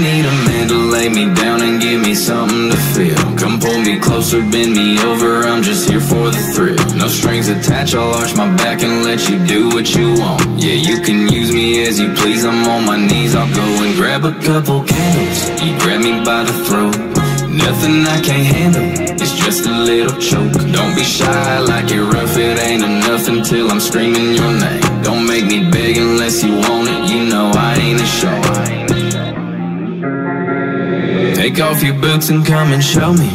man to lay me down and give me something to feel. Come pull me closer, bend me over, I'm just here for the thrill. No strings attached, I'll arch my back and let you do what you want. Yeah, you can use me as you please, I'm on my knees, I'll go and grab a couple candles. You grab me by the throat. Nothing I can't handle, it's just a little choke. Don't be shy like you're rough, it ain't enough until I'm screaming your name. Don't make me beg unless you want it, you know I ain't a ashamed. Take off your boots and come and show me.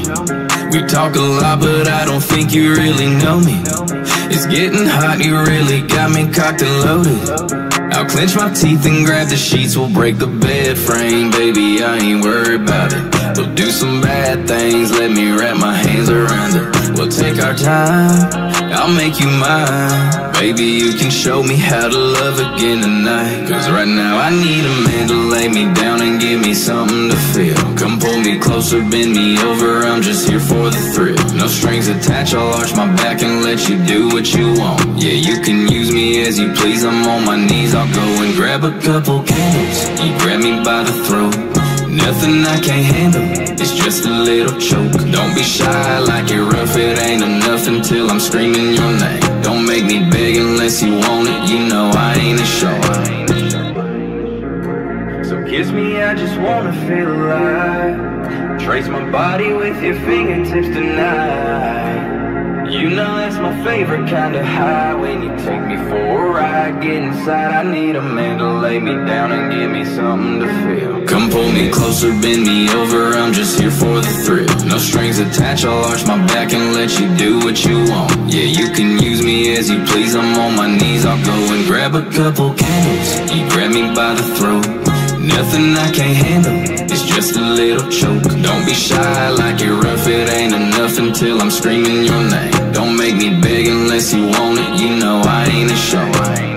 We talk a lot, but I don't think you really know me. It's getting hot, you really got me cocked and loaded. I'll clench my teeth and grab the sheets, we'll break the bed frame. Baby, I ain't worried about it. We'll do some bad things, let me wrap my hands around it. We'll take our time, I'll make you mine. Baby, you can show me how to love again tonight. Cause right now I need a man to lay me down and give me something to feel. Pull me closer, bend me over, I'm just here for the thrill. No strings attached, I'll arch my back and let you do what you want. Yeah, you can use me as you please, I'm on my knees, I'll go and grab a couple candles. You grab me by the throat. Nothing I can't handle, it's just a little choke. Don't be shy like you're rough, it ain't enough until I'm screaming your name. Don't make me beg unless you want it, you know I just wanna feel alive. Trace my body with your fingertips tonight. You know that's my favorite kind of high. When you take me for a ride Get inside, I need a man to lay me down And give me something to feel. Come pull me closer, bend me over I'm just here for the thrill. No strings attached, I'll arch my back And let you do what you want. Yeah, you can use me as you please I'm on my knees, I'll go and grab a couple candles. You grab me by the throat Nothing I can't handle, it's just a little choke. Don't be shy like you're rough, it ain't enough until I'm screaming your name. Don't make me beg unless you want it, you know I ain't ashamed.